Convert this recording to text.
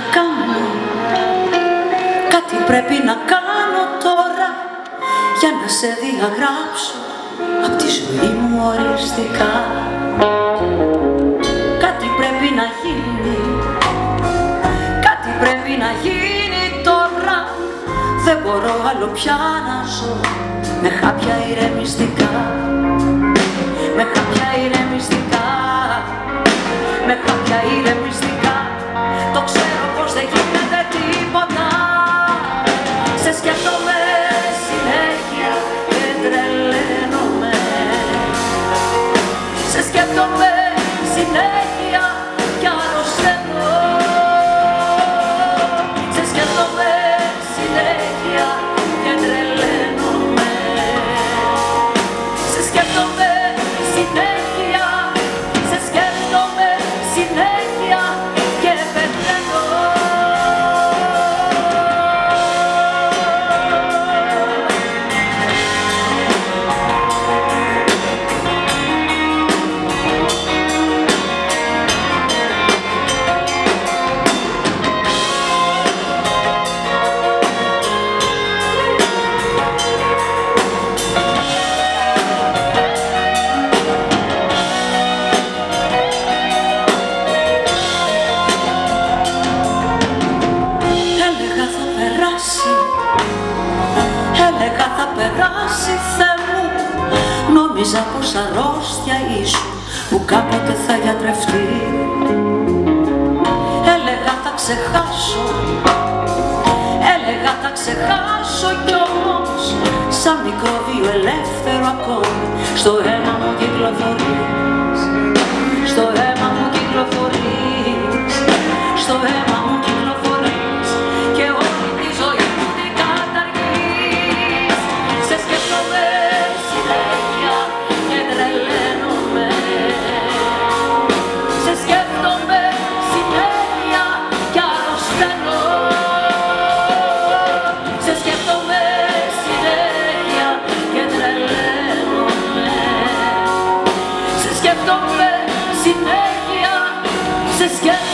να κάνω. Κάτι πρέπει να κάνω τώρα Για να σε διαγράψω Απ' τη ζωή μου οριστικά. Κάτι πρέπει να γίνει. Κάτι πρέπει να γίνει τώρα. Δεν μπορώ άλλο πια να ζω Με χάπια ηρεμιστικά περάσει Θεέ μου. Νόμιζα πως αρρώστια ήσουν Που κάποτε θα γιατρευτεί. Έλεγα θα ξεχάσω. Έλεγα θα ξεχάσω κι όμως Σαν μικρόβιο ελεύθερο ακόμη Στο αίμα μου κυκλοφορείς Francisco.